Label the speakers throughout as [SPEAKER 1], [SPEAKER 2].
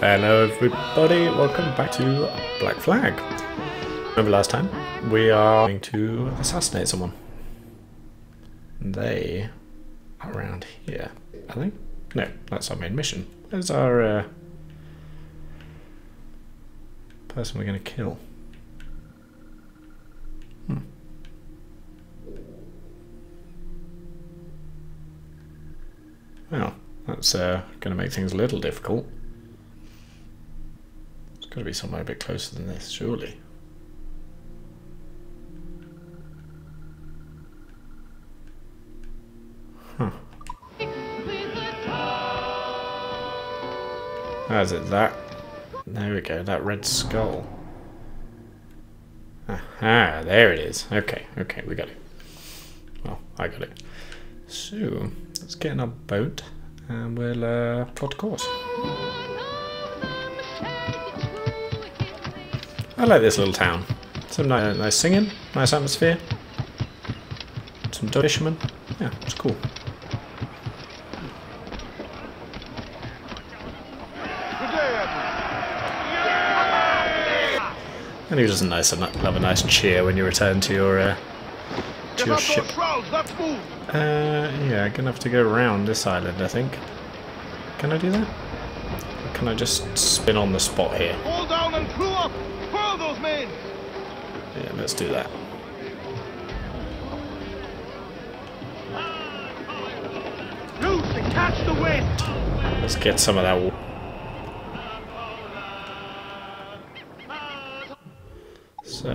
[SPEAKER 1] Hello everybody, welcome back to Black Flag. Remember last time? We are going to assassinate someone. They are around here, I think. No, that's our main mission. There's our uh, person we're going to kill. Hmm. Well, that's uh, going to make things a little difficult. Got to be somewhere a bit closer than this, surely. Huh. Is it that? There we go, that red skull. Aha, there it is. Okay, okay, we got it. Well, I got it. So, let's get in our boat and we'll uh, plot a course. I like this little town. Some nice, nice singing, nice atmosphere. Some fishermen. Yeah, it's cool. And he doesn't nice love a nice cheer when you return to your uh, to your ship. Uh, yeah, gonna have to go around this island, I think. Can I do that? Or can I just spin on the spot here?
[SPEAKER 2] Hold down and crew up! Furl those men!
[SPEAKER 1] Yeah, let's do that.
[SPEAKER 2] Loose and catch the wind!
[SPEAKER 1] Let's get some of that. So,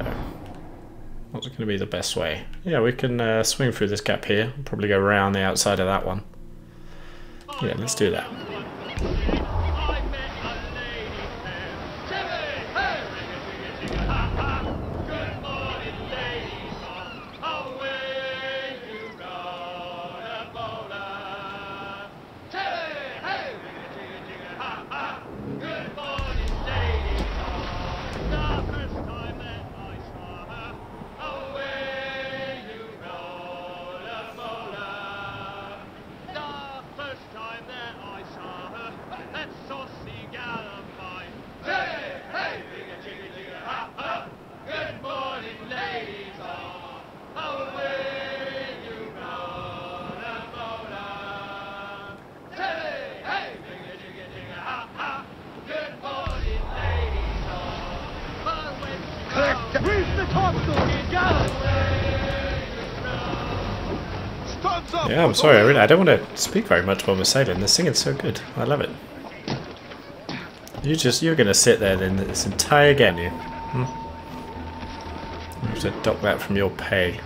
[SPEAKER 1] what's going to be the best way? Yeah, we can uh, swing through this gap here. Probably go around the outside of that one. Yeah, let's do that. I'm sorry, I really I don't want to speak very much while we're sailing. The singing's so good. I love it. You just you're gonna sit there then this entire game you. Hmm? You have to dock that from your pay.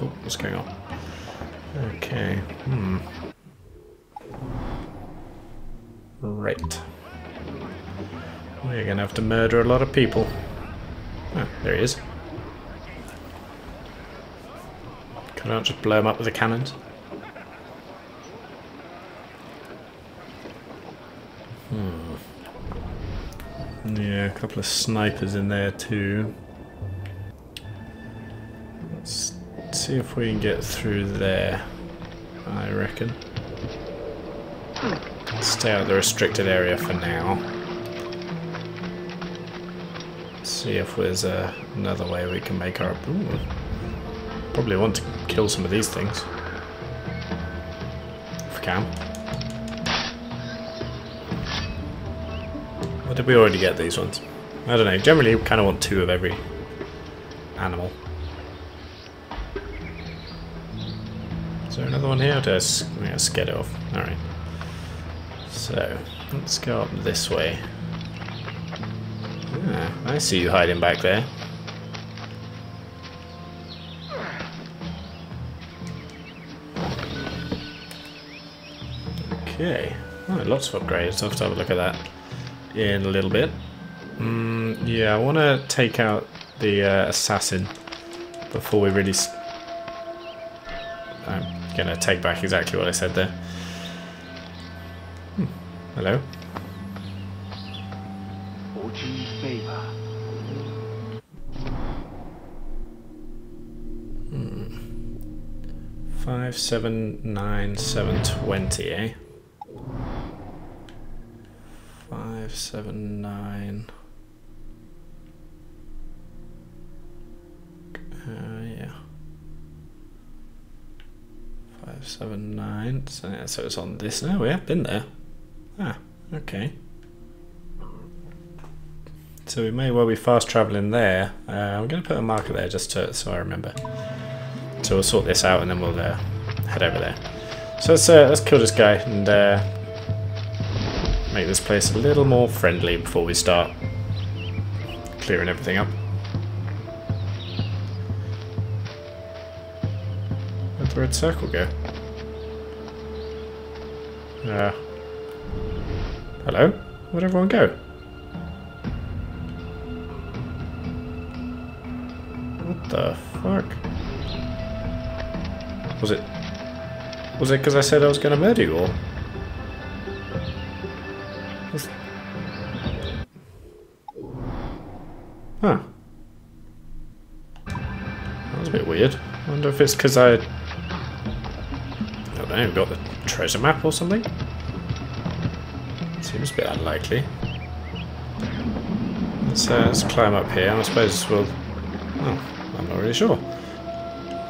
[SPEAKER 1] Oh, what's going on? Okay. Hmm. Right. We're gonna have to murder a lot of people. Oh, there he is. Not just blow them up with the cannons? Hmm. Yeah, a couple of snipers in there too. Let's see if we can get through there, I reckon. Stay out of the restricted area for now. See if there's uh, another way we can make our... Ooh. Probably want to kill some of these things. If we can. Or did we already get these ones? I don't know. Generally, we kind of want two of every animal. Is there another one here? Just I'm gonna get it off. Alright. So, let's go up this way. Ah, I see you hiding back there. Okay. Oh, lots of upgrades. I'll have to have a look at that in a little bit. Mm, yeah, I want to take out the uh, assassin before we really... S I'm going to take back exactly what I said there. Hmm. Hello?
[SPEAKER 2] Fortune's favor.
[SPEAKER 1] Five, seven, nine, seven, twenty, eh? Five, seven, nine. Uh, yeah. Five, seven, nine. So, yeah, so it's on this now. We have been there. Ah, okay. So we may well be fast travelling there. Uh, I'm going to put a marker there just to, so I remember. So we'll sort this out and then we'll uh, head over there. So let's, uh, let's kill this guy and uh, make this place a little more friendly before we start clearing everything up. Where'd the red circle go? Uh, hello? Where'd everyone go? What the fuck? Was it... Was it because I said I was going to murder you all? It's because I... I don't know, got the treasure map or something? Seems a bit unlikely. Let's, uh, let's climb up here and I suppose we'll... Oh, I'm not really sure.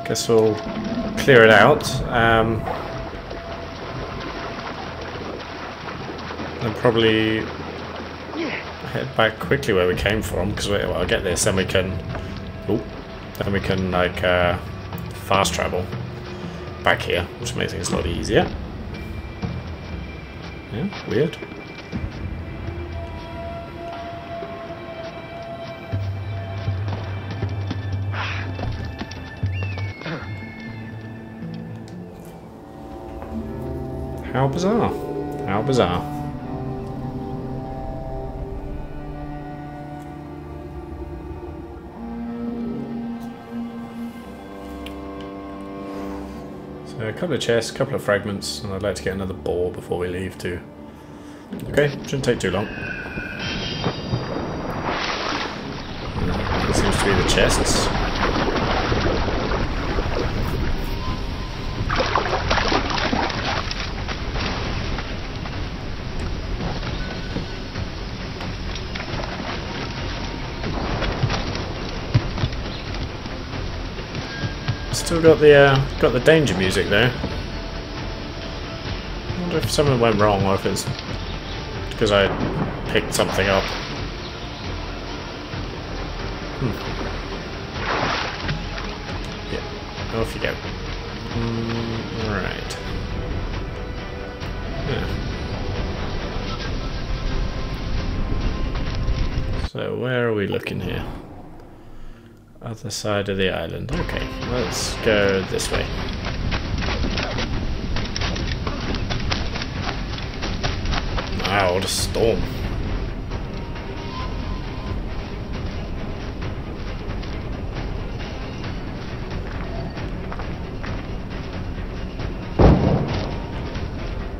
[SPEAKER 1] Guess we'll clear it out. Um, and probably head back quickly where we came from because well, I'll get this, then we can. Oh, then we can like uh, fast travel back here, which makes things a lot easier. Yeah, weird. How bizarre. How bizarre. Couple of chests, a couple of fragments, and I'd like to get another boar before we leave too. Okay, shouldn't take too long. That seems to be the chests. Got the uh, got the danger music there. I wonder if something went wrong or if it's because I picked something up. Hmm. Yeah, off you go. Mm, right. Yeah. So where are we looking here? Other side of the island. Okay, let's go this way. Wow, what a storm.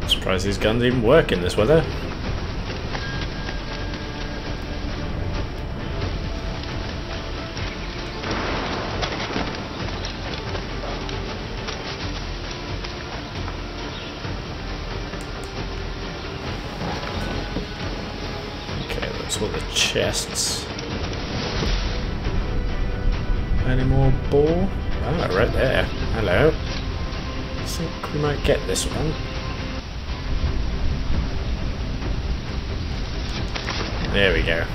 [SPEAKER 1] Surprised these guns even work in this weather. Chests. Any more ball? Ah, right there. Hello. I think we might get this one. There we go.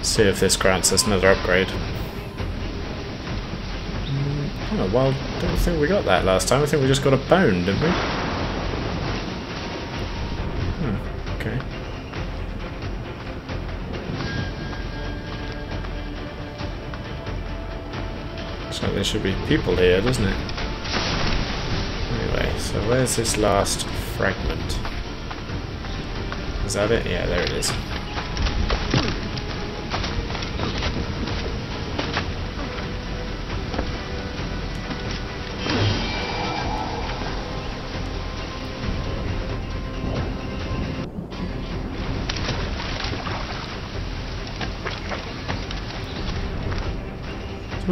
[SPEAKER 1] See if this grants us another upgrade. Mm, Oh, well, I don't think we got that last time. I think we just got a bone, didn't we? Should be people here, doesn't it? Anyway, so where's this last fragment? Is that it? Yeah, there it is.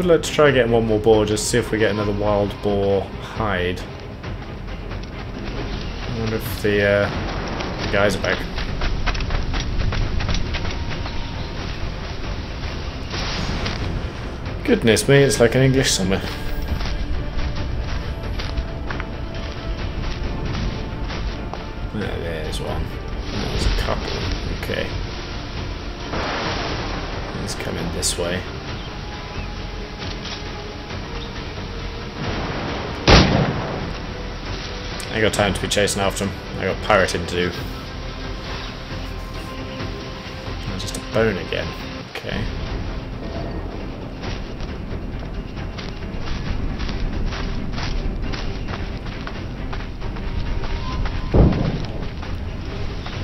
[SPEAKER 1] Would like to try getting one more boar, just see if we get another wild boar hide. I wonder if the uh, the guys are back. Goodness me, it's like an English summer. Time to be chasing after him. I got pirating to do. Oh, Just a bone again. Okay.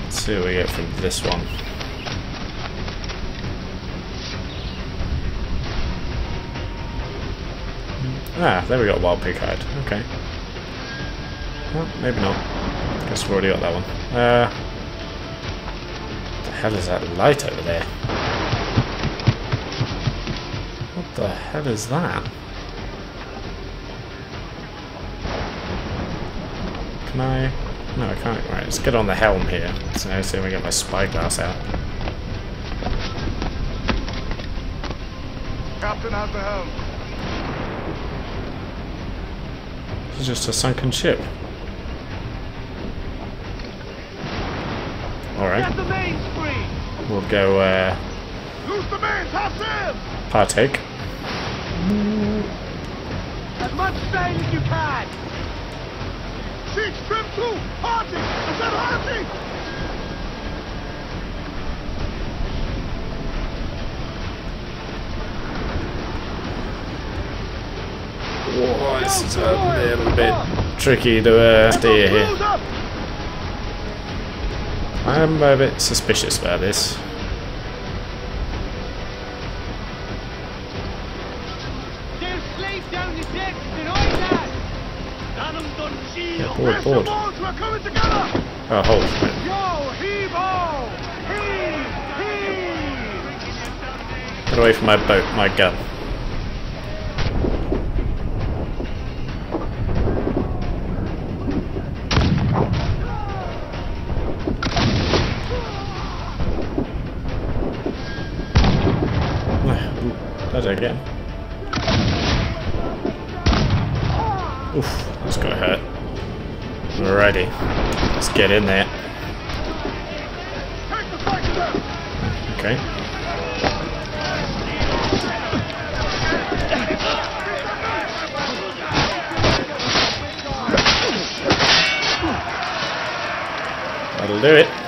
[SPEAKER 1] Let's see what we get from this one. Ah, there we got wild pig hide. Okay. Well, maybe not. Guess we've already got that one. Uh, the hell is that light over there? What the hell is that? Can I? No, I can't. Right, let's get on the helm here. So I see if I get my spyglass out.
[SPEAKER 2] Captain has the helm.
[SPEAKER 1] This is just a sunken ship. Alright,
[SPEAKER 2] the mains
[SPEAKER 1] we'll go uh,
[SPEAKER 2] Loose the mains. Half sail.
[SPEAKER 1] partake.
[SPEAKER 2] As much sail as you can. Six, trim two. Party. I said party.
[SPEAKER 1] Whoa, this is a little bit tricky to uh, steer here. I'm a bit suspicious about this.
[SPEAKER 2] There's slave down the decks. Then I that. Done 'em, done shield.
[SPEAKER 1] Yeah, board, board.
[SPEAKER 2] boats, We're coming together.
[SPEAKER 1] Oh, hold.
[SPEAKER 2] Yo, heave ho! Heave! Heave!
[SPEAKER 1] Get away from my boat, my gun. That's it again. Oof, that's gonna hurt. Alrighty, let's get in there.
[SPEAKER 2] Take the fight to them!
[SPEAKER 1] Okay. That'll do it.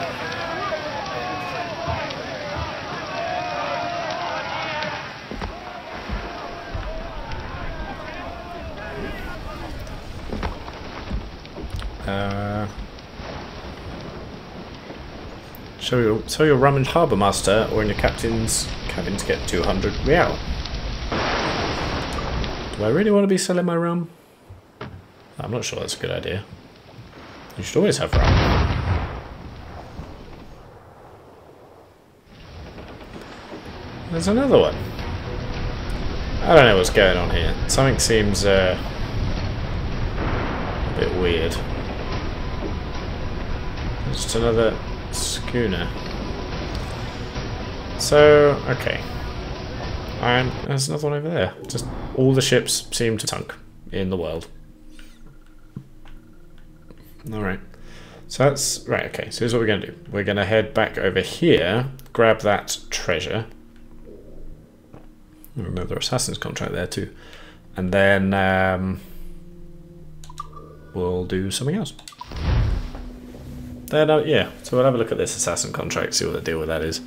[SPEAKER 1] Show your, rum and harbour master or in your captain's cabin to get 200 real. Do I really want to be selling my rum? I'm not sure that's a good idea. You should always have rum. There's another one. I don't know what's going on here. Something seems uh, a bit weird. Just another schooner. So, okay. And there's another one over there. Just all the ships seem to sunk in the world. Alright. So that's right, okay, so here's what we're gonna do. We're gonna head back over here, grab that treasure. Another assassin's contract there too. And then um, we'll do something else. Then, uh, yeah, so we'll have a look at this assassin contract, see what the deal with that is.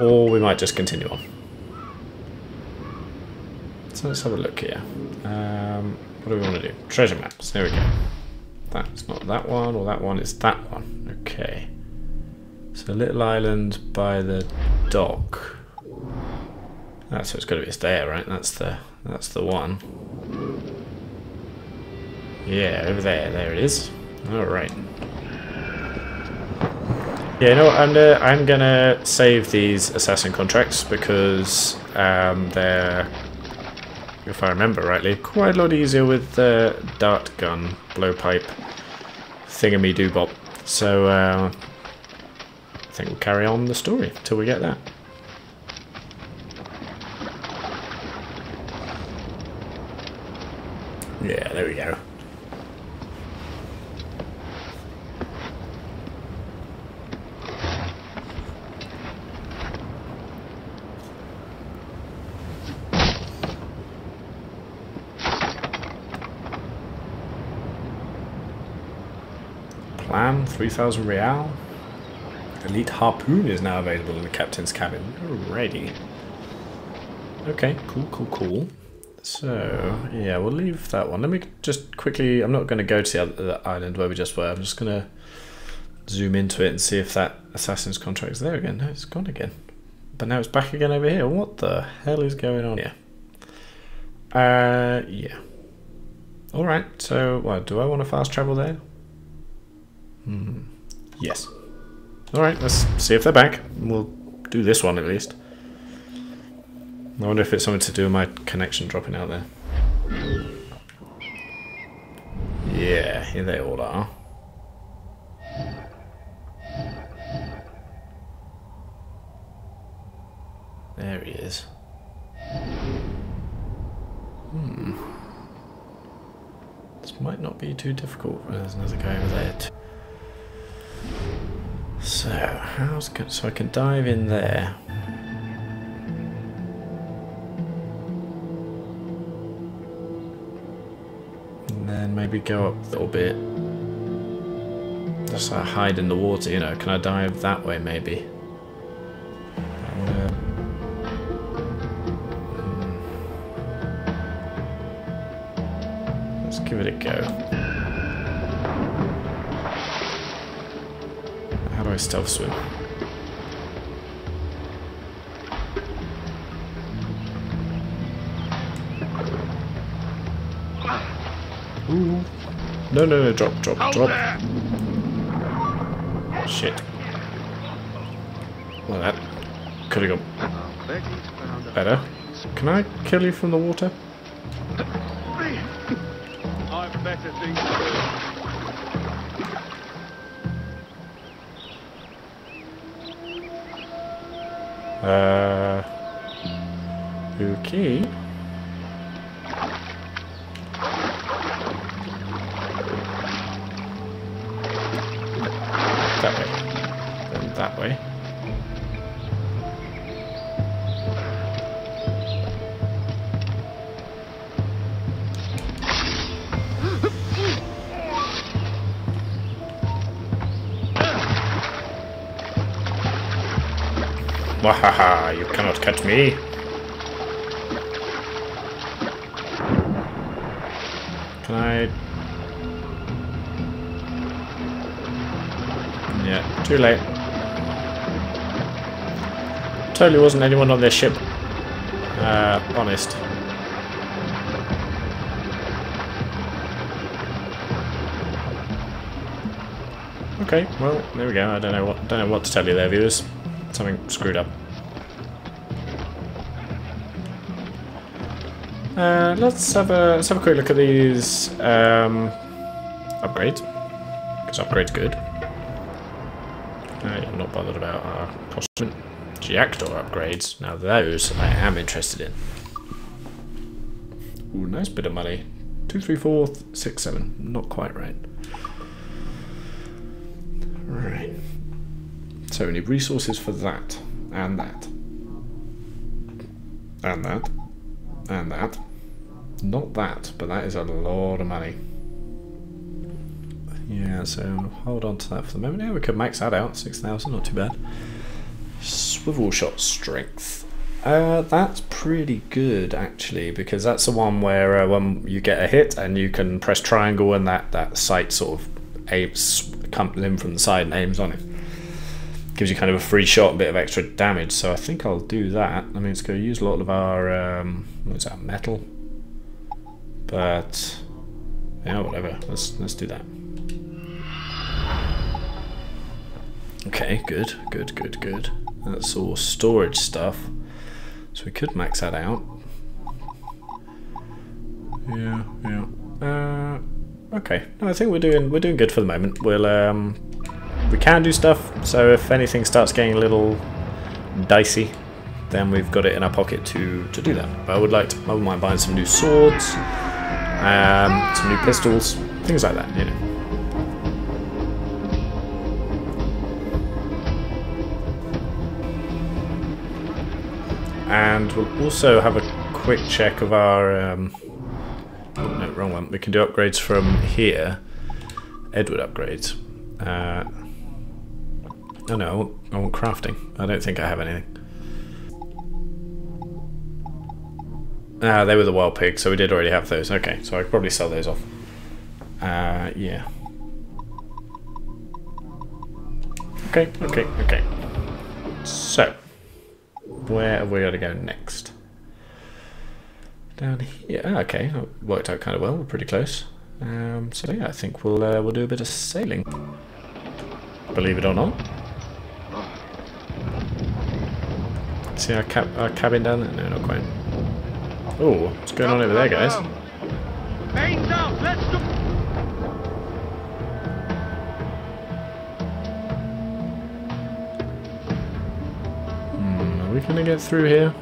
[SPEAKER 1] Or we might just continue on. So let's have a look here. Um, what do we want to do? Treasure maps, there we go. That's not that one, or that one, it's that one. Okay. So Little Island by the dock. That's it's got to be it's there, right? That's the that's the one. Yeah, over there. There it is. All right. Yeah, you know? I'm gonna, I'm gonna save these assassin contracts because um, they're, if I remember rightly, quite a lot easier with the dart gun blowpipe thingamy do bop. So uh, I think we'll carry on the story till we get that. Yeah, there we go. 3000 real. Elite Harpoon is now available in the captain's cabin. Alrighty. Okay, cool, cool, cool. So, yeah, we'll leave that one. Let me just quickly... I'm not going to go to the island where we just were. I'm just going to zoom into it and see if that Assassin's contract is there again. No, it's gone again. But now it's back again over here. What the hell is going on here? Uh, yeah. Alright, so, do I want to fast travel there? Yes. Alright, let's see if they're back. We'll do this one at least. I wonder if it's something to do with my connection dropping out there. Yeah, here they all are. There he is. Hmm. This might not be too difficult. There's another guy over there. Too. So, how's good? So I can dive in there. And then maybe go up a little bit. Just uh, hide in the water, you know. Can I dive that way, maybe? Hmm. Let's give it a go. I stealth swim? Ooh. No, no, no, drop, drop,
[SPEAKER 2] Out
[SPEAKER 1] drop.
[SPEAKER 2] there!
[SPEAKER 1] Shit. Well, that could have gone
[SPEAKER 2] I bet he's found a
[SPEAKER 1] better. Can I kill you from the water? That way. Then that way. Wahaha, you cannot catch me. Can I... too late. Totally wasn't anyone on their ship. Uh, honest. Okay, well, there we go. I don't know what don't know what to tell you there, viewers. Something screwed up. Uh, let's have a let's have a quick look at these um, upgrades. Because upgrade's good. Bothered about our costume. Jackdaw upgrades. Now those I am interested in. Ooh, nice bit of money. Two, three, four, six, seven. Not quite right. Right. So we need resources for that, and that, and that, and that. Not that, but that is a lot of money. So hold on to that for the moment. Yeah, we could max that out. 6,000, not too bad. Swivel shot strength. Uh, that's pretty good, actually, because that's the one where uh, when you get a hit and you can press triangle and that, that sight sort of aims, comes in from the side and aims on it gives you kind of a free shot, a bit of extra damage. So I think I'll do that. I mean, it's going to use a lot of our um, what's that metal, but yeah, whatever. Let's let's do that. Okay, good, good, good, good. That's all storage stuff. So we could max that out. Yeah, yeah. Uh, Okay, no, I think we're doing we're doing good for the moment. We'll um, we can do stuff. So if anything starts getting a little dicey, then we've got it in our pocket to to do that. But I would like to, I wouldn't mind buying some new swords, um, some new pistols, things like that. You know. And we'll also have a quick check of our. Um, no, wrong one. We can do upgrades from here. Edward upgrades. Uh, oh no, I want, I want crafting. I don't think I have anything. Ah, they were the wild pigs, so we did already have those. Okay, so I could probably sell those off. Uh, yeah. Okay, okay, okay. So, where are we going to go next? Down here. Okay, worked out kind of well. We're pretty close. Um, so yeah, I think we'll uh, we'll do a bit of sailing. Believe it or not. See our, cap our cabin down there? No, not quite. Oh, what's going on over there, guys? Are gonna get through here?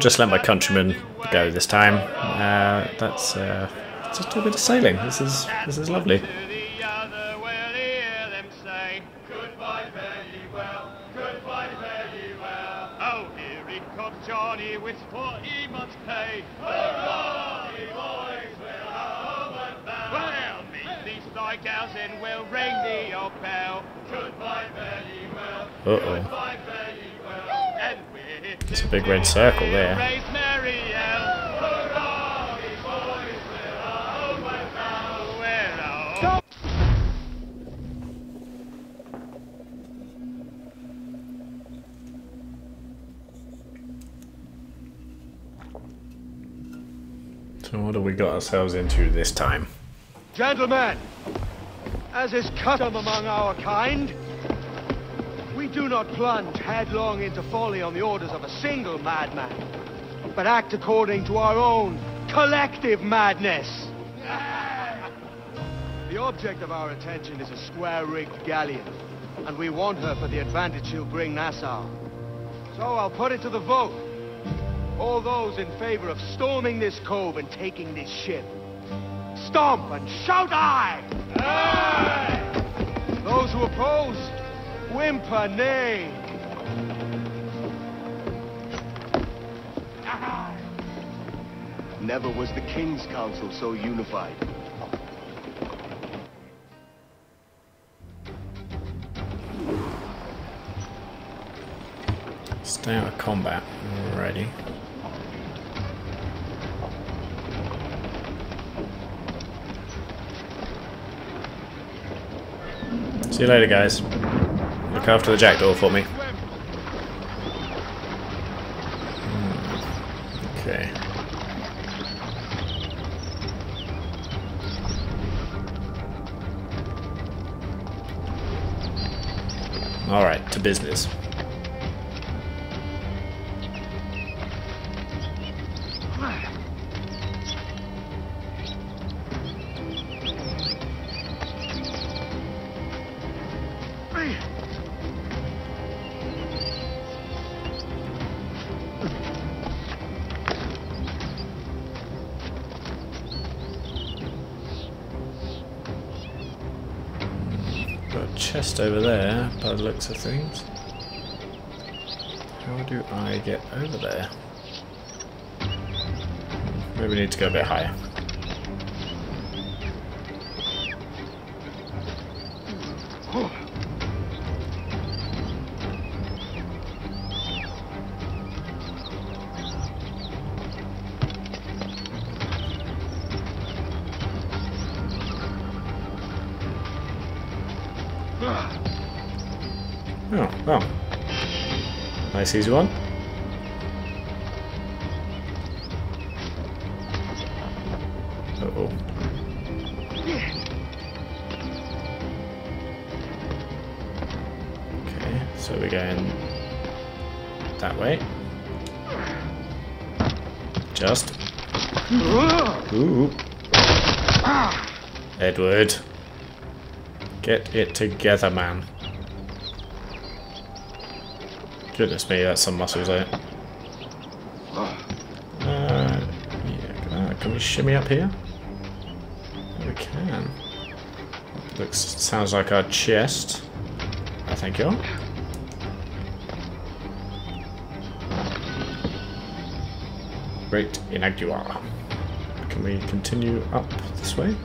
[SPEAKER 1] We'll just let my countrymen go this time. Uh, that's uh, just a bit of sailing. This is this is lovely.
[SPEAKER 2] We're home.
[SPEAKER 1] So what have we got ourselves into this time?
[SPEAKER 3] Gentlemen, as is custom among our kind, do not plunge headlong into folly on the orders of a single madman, but act according to our own collective madness. The object of our attention is a square-rigged galleon, and we want her for the advantage she'll bring Nassau. So I'll put it to the vote. All those in favor of storming this cove and taking this ship, stomp and shout aye! Aye! Those who oppose, whimper nay.
[SPEAKER 4] Never was the King's Council so unified.
[SPEAKER 1] Stay out of combat. Alrighty. See you later, guys. Look after the jackdaw for me. Hmm. Okay. Alright, to business. Chest over there, by the looks of things. How do I get over there? Maybe we need to go a bit higher. Nice easy one. Uh-oh. Okay, so we're going that way. Just. Ooh. Edward. Get it together, man. Goodness me, that's some muscles there. Uh, yeah, can we shimmy up here? We can. Looks, sounds like our chest. I thank you. Great Inagua. Can we continue up this way?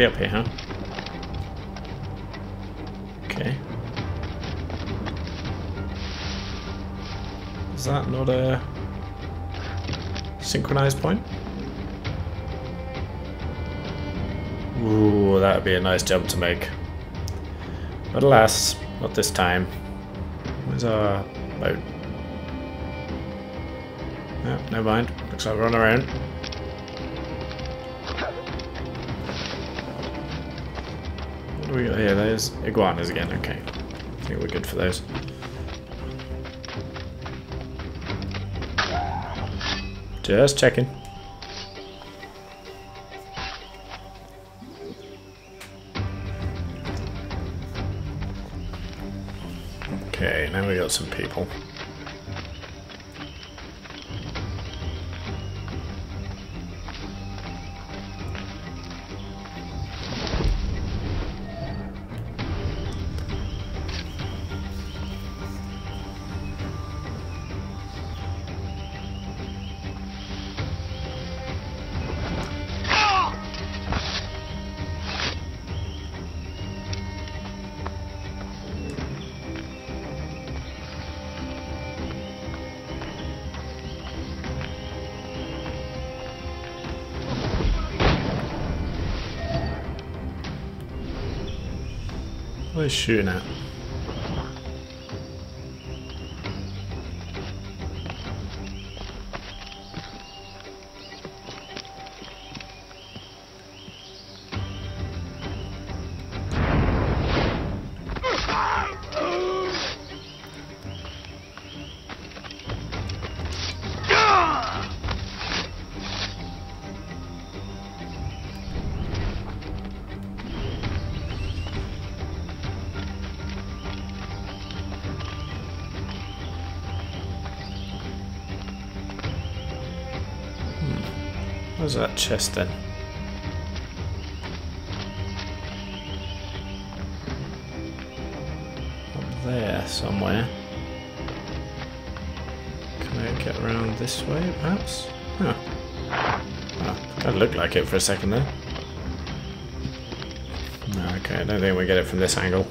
[SPEAKER 1] Up here, huh? Okay. Is that not a synchronized point? Ooh, that would be a nice jump to make. But alas, not this time. Where's our boat? No, never mind. Looks like we're on our own. What do we got here? There's iguanas again. Okay. I think we're good for those. Just checking. Okay, now we got some people. What are Where's that chest then? Up there somewhere. Can I get around this way perhaps? Huh. Oh, of looked like it for a second there. Okay, I don't think we get it from this angle.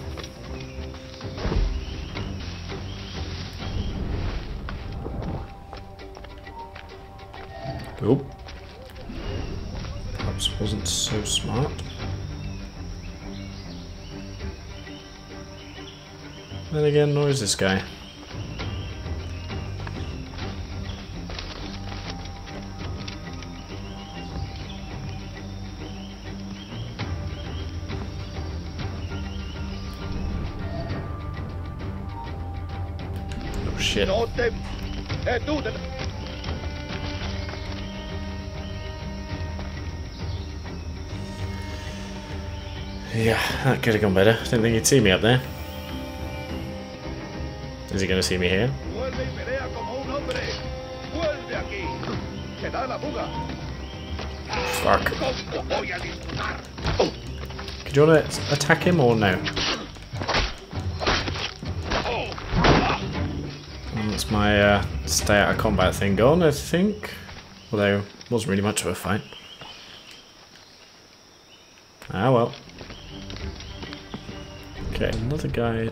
[SPEAKER 1] Again, nor is this guy. Oh shit. Yeah, that could have gone better. Didn't think he'd see me up there. Is he going to see me here?
[SPEAKER 5] Vuelve y pelea como un hombre. Vuelve aquí. Se da la fuga.
[SPEAKER 1] Fuck.
[SPEAKER 5] ¿Cómo voy a disfrutar?
[SPEAKER 1] Could you want to attack him or no? Mm, That's my uh, stay out of combat thing gone, I think. Although, wasn't really much of a fight. Ah well. Okay, another guy.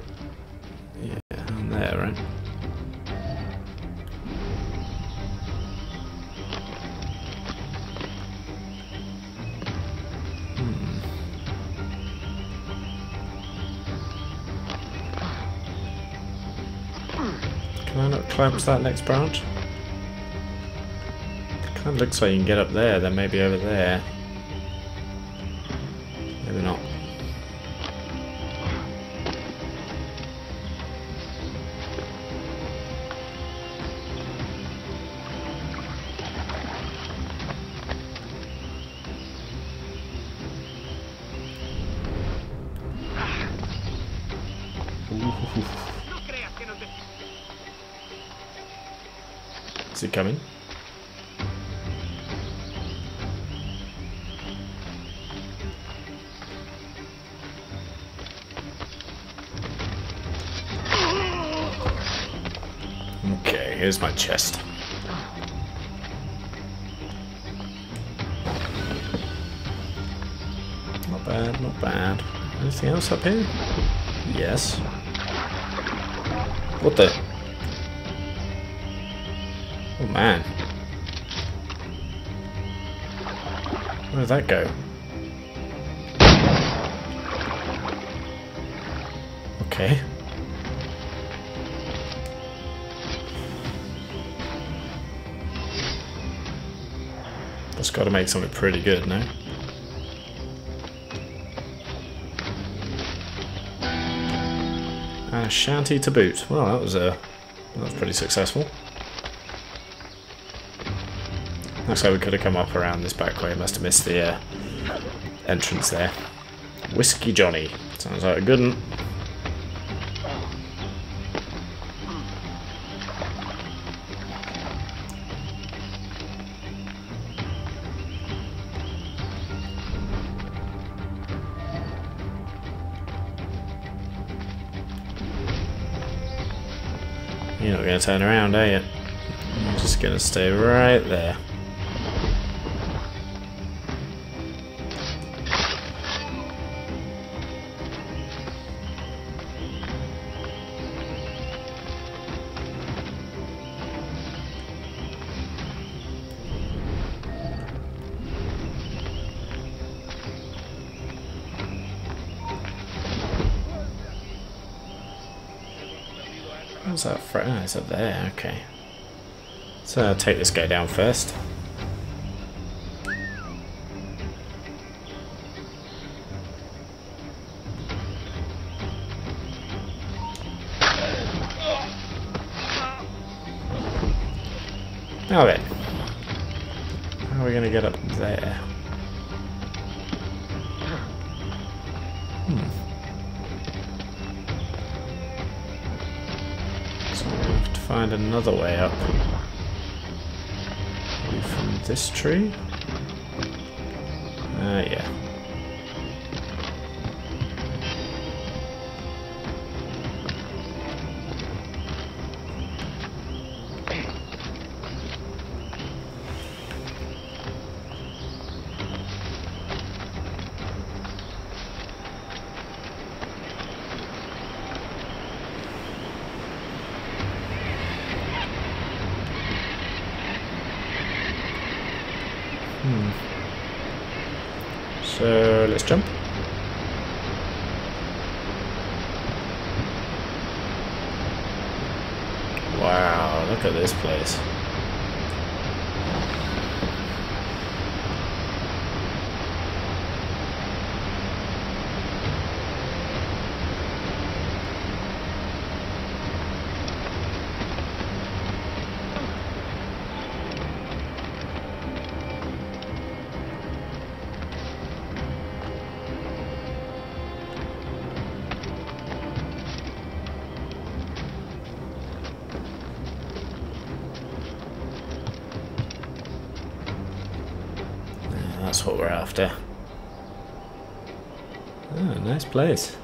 [SPEAKER 1] There, right? Hmm. Can I not climb to that next branch? Kind of looks like you can get up there, then maybe over there. Chest. Not bad, not bad. Anything else up here? Yes. What the? Oh man. Where did that go? Okay. That's got to make something pretty good, no? And a shanty to boot. Well, that was uh, that was pretty successful. Looks like we could have come up around this back way. Must have missed the uh, entrance there. Whiskey Johnny. Sounds like a good one. Turn around, are you? You're just going to stay right there. Up there, okay. So I'll take this guy down first. Find another way up. Maybe from this tree? Ah, yeah. Place.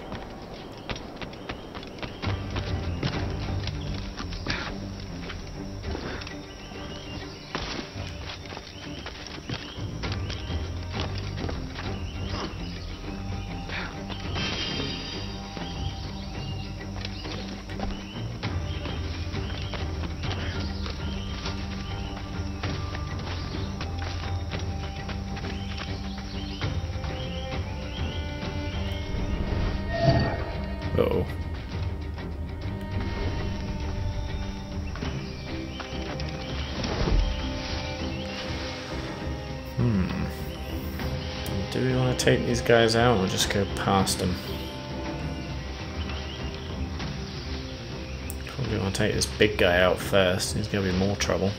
[SPEAKER 1] Take these guys out or just go past them? Probably want to take this big guy out first. He's going to be more trouble.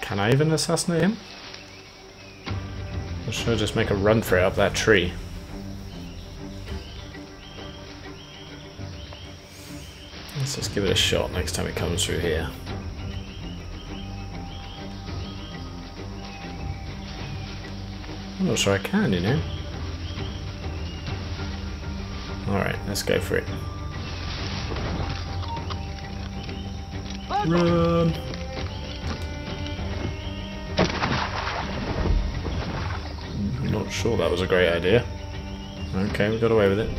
[SPEAKER 1] Can I even assassinate him? Or should I just make a run for it up that tree? Let's just give it a shot next time it comes through here. Oh, not sure I can, you know. Alright, let's go for it. Run! I'm not sure that was a great idea. Okay, we got away with it.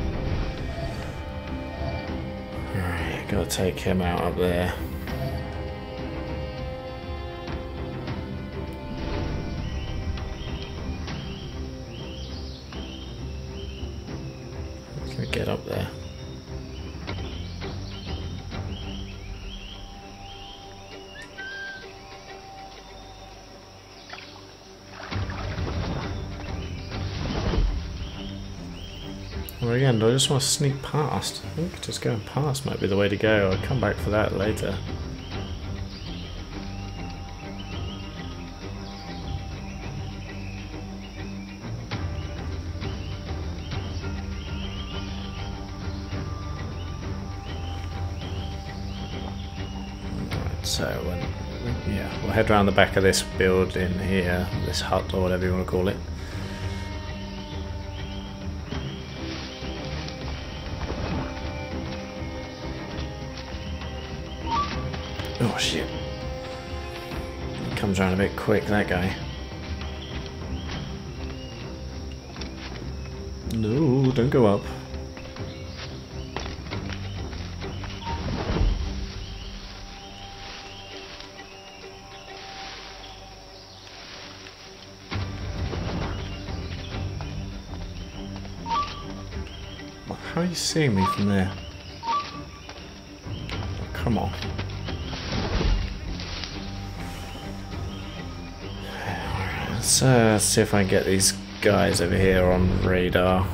[SPEAKER 1] Alright, gotta take him out up there. Well, I just want to sneak past? I think just going past might be the way to go. I'll come back for that later. So, yeah, we'll head around the back of this building here, this hut or whatever you want to call it. Bit quick, that guy. No, don't go up. How are you seeing me from there? Oh, come on. Let's uh, see if I can get these guys over here on radar.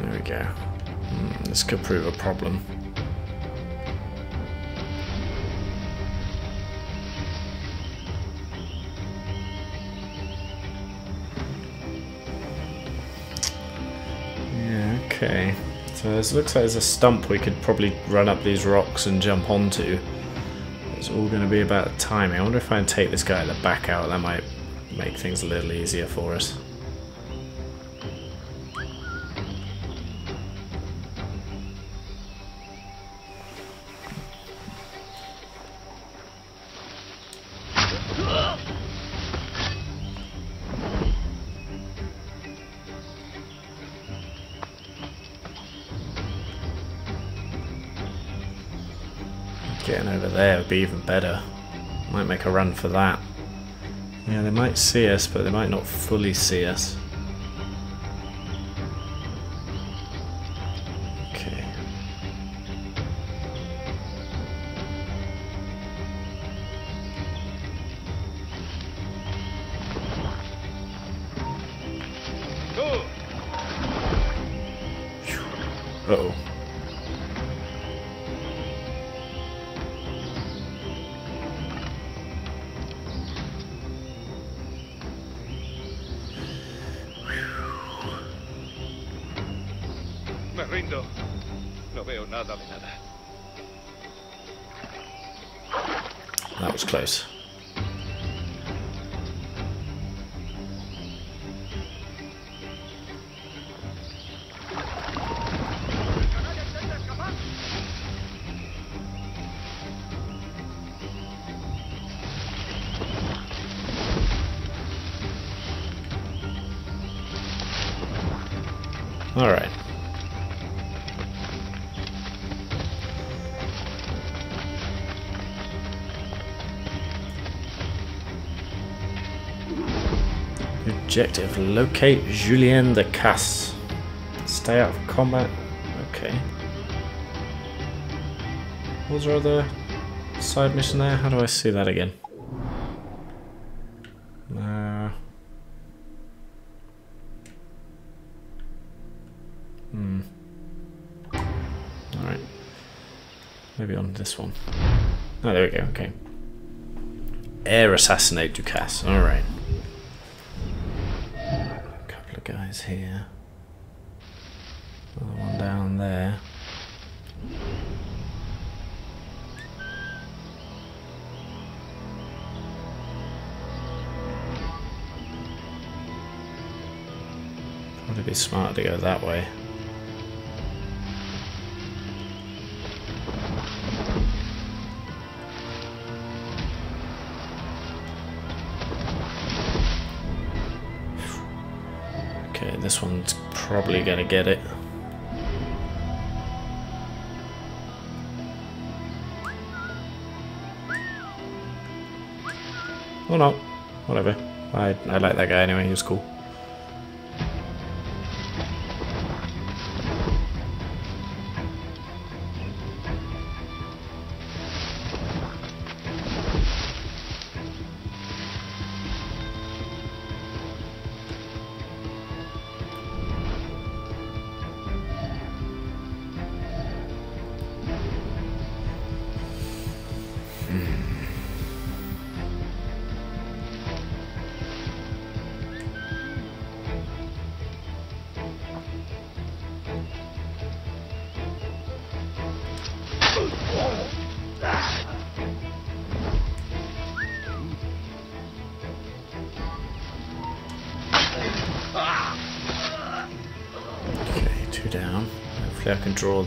[SPEAKER 1] There we go. Hmm, this could prove a problem. Yeah, okay. So this looks like there's a stump we could probably run up these rocks and jump onto. It's all going to be about timing. I wonder if I can take this guy at the back out. That might make things a little easier for us. Be even better. Might make a run for that. Yeah, they might see us, but they might not fully see us.
[SPEAKER 5] Me rindo. No veo nada de nada.
[SPEAKER 1] That was close. Objective: Locate Julien du Casse. Stay out of combat. Okay. What was there other side mission there? How do I see that again? Uh, hmm. Alright. Maybe on this one. Oh, there we go, okay. Air assassinate du Casse. Alright. Probably be smart to go that way. Okay, this one's probably gonna get it. Or not. Whatever. I, I like that guy anyway, he was cool.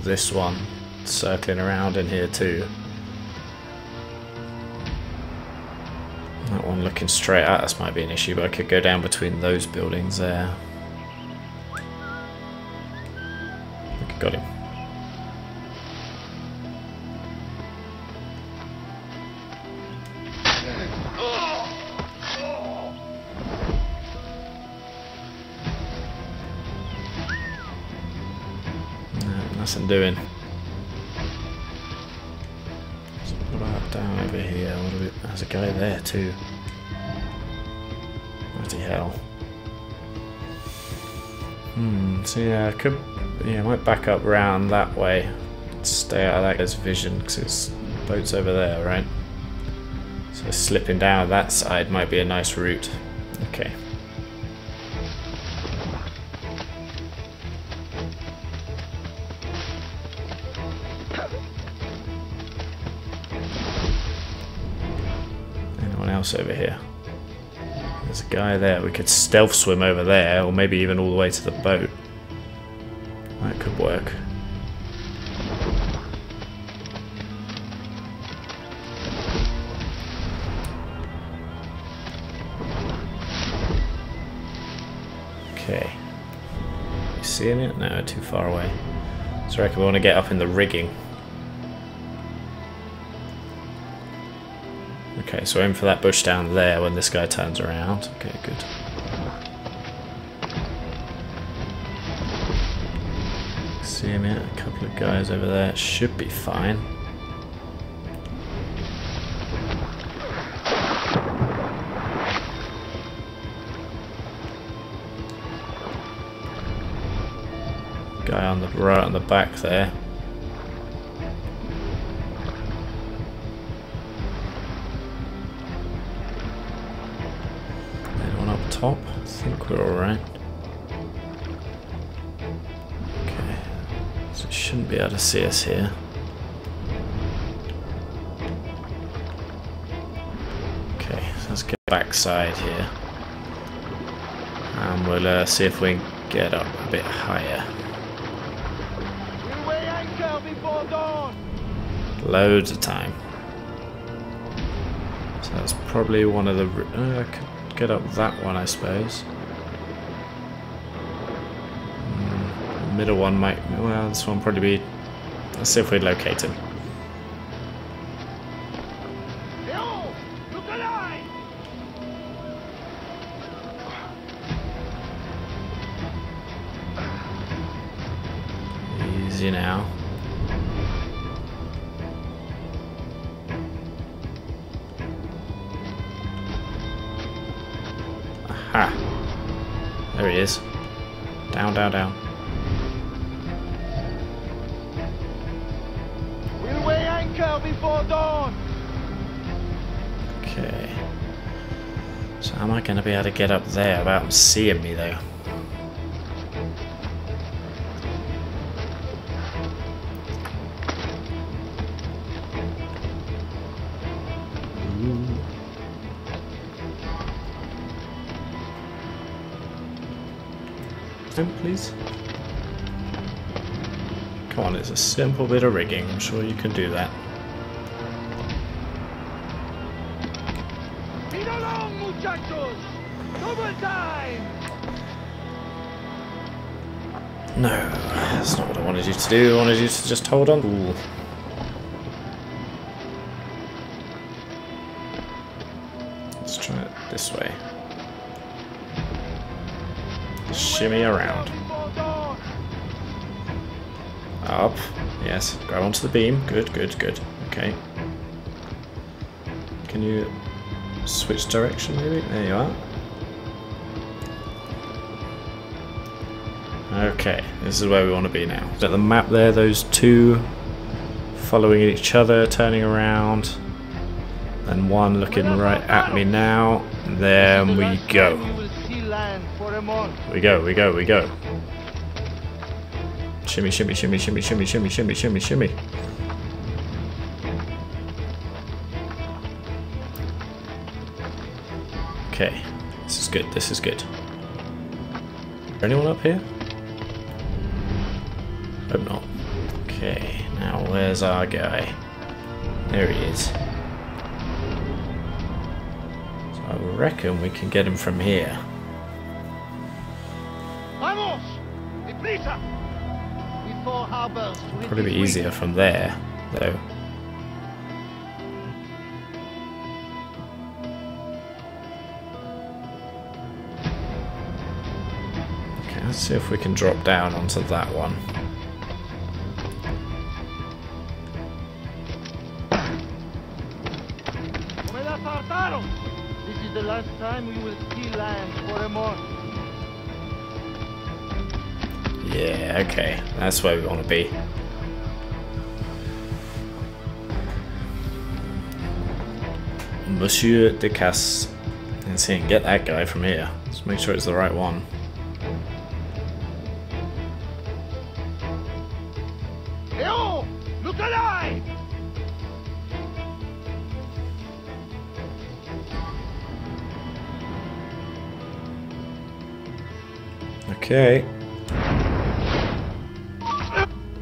[SPEAKER 1] This one circling around in here too. That one looking straight at us might be an issue, but I could go down between those buildings there. Nothing doing. So what about down over here? We, there's a guy there too. Bloody hell. Hmm, so yeah, I could, yeah, I might back up round that way. Stay out of that guy's vision, because his boat's over there, right? So slipping down that side might be a nice route. Okay. Else over here? There's a guy there. We could stealth swim over there, or maybe even all the way to the boat. That could work. Okay. You seeing it? No, too far away. So I reckon we want to get up in the rigging. Okay, so aim for that bush down there when this guy turns around. Okay, good. See him yet? A couple of guys over there. Should be fine. Guy on the right on the back there. Top? I think we're alright. Okay. There's a shouldn't be able to see us here. Okay, so let's get backside here. And we'll uh, see if we can get up a bit higher. Loads of time. So that's probably one of the... Uh, get up that one, I suppose. Mm, middle one might... Well, this one probably be... Let's see if we locate him. Get up there without him seeing me though? Him, please. Come on, it's a simple bit of rigging. I'm sure you can do that.
[SPEAKER 3] Lead along, muchachos!
[SPEAKER 1] No, that's not what I wanted you to do. I wanted you to just hold on. Ooh. Let's try it this way. Shimmy around. Up. Yes. Grab onto the beam. Good, good, good. Okay. Can you switch direction maybe? There you are. Okay, this is where we want to be now. Is that the map there? Those two following each other, turning around. And one looking right at me now. There we go. We go, we go, we go. Shimmy, shimmy, shimmy, shimmy, shimmy, shimmy, shimmy, shimmy, shimmy. Okay, this is good, this is good. Anyone up here? Where's our guy? There he is. So I reckon we can get him from here.
[SPEAKER 3] Vamos! Before harbors.
[SPEAKER 1] Probably be easier from there, though. Okay, let's see if we can drop down onto that one.
[SPEAKER 3] Time we will see land for a month.
[SPEAKER 1] Yeah, okay. That's where we want to be. Monsieur du Casse. Let's see, get that guy from here. Let's make sure it's the right one. Okay.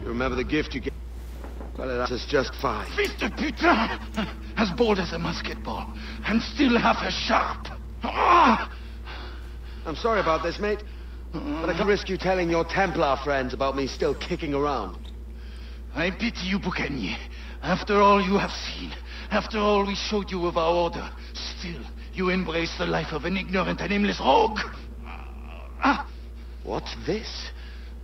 [SPEAKER 3] You remember the gift you gave? Well, that's just fine.
[SPEAKER 5] Fils de putain! As bold as a musket ball, and still half as sharp. Ah!
[SPEAKER 3] I'm sorry about this, mate. But I can't risk you telling your Templar friends about me still kicking around.
[SPEAKER 5] I pity you, Boucanier. After all you have seen, after all we showed you of our order, still you embrace the life of an ignorant and aimless rogue.
[SPEAKER 3] What's this?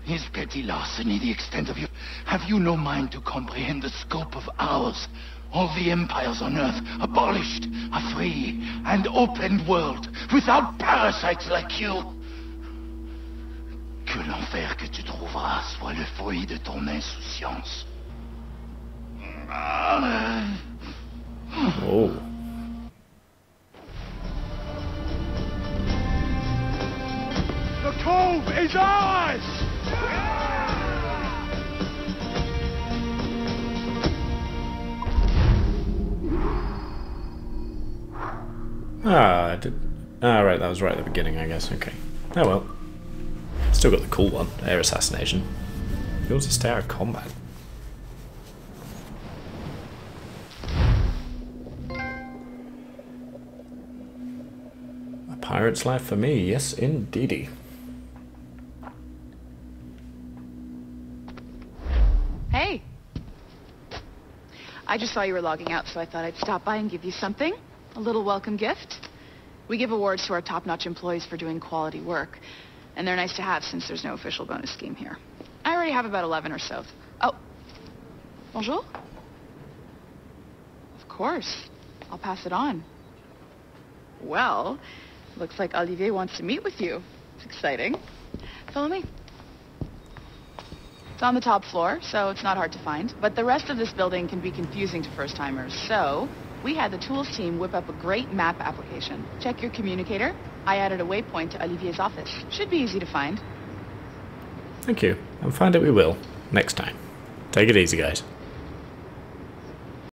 [SPEAKER 5] Is petty larceny the extent of you? Have you no mind to comprehend the scope of ours? All the empires on earth abolished, a free and open world without parasites like you. Que l'enfer que tu trouveras soit le fruit de ton insouciance.
[SPEAKER 1] Oh.
[SPEAKER 2] He's!
[SPEAKER 1] Ah, I did. Ah, right, that was right at the beginning, I guess. Okay. Oh well. Still got the cool one air assassination. Builds a stay of combat. A pirate's life for me, yes, indeedy.
[SPEAKER 6] I just saw you were logging out, so I thought I'd stop by and give you something. A little welcome gift. We give awards to our top-notch employees for doing quality work. And they're nice to have since there's no official bonus scheme here. I already have about 11 or so. Oh. Bonjour? Of course. I'll pass it on. Well, looks like Olivier wants to meet with you. It's exciting. Follow me. It's on the top floor, so it's not hard to find. But the rest of this building can be confusing to first-timers, so we had the tools team whip up a great map application. Check your communicator. I added a waypoint to Olivier's office. Should be easy to find.
[SPEAKER 1] Thank you, and find it we will next time. Take it easy, guys.